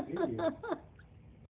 video.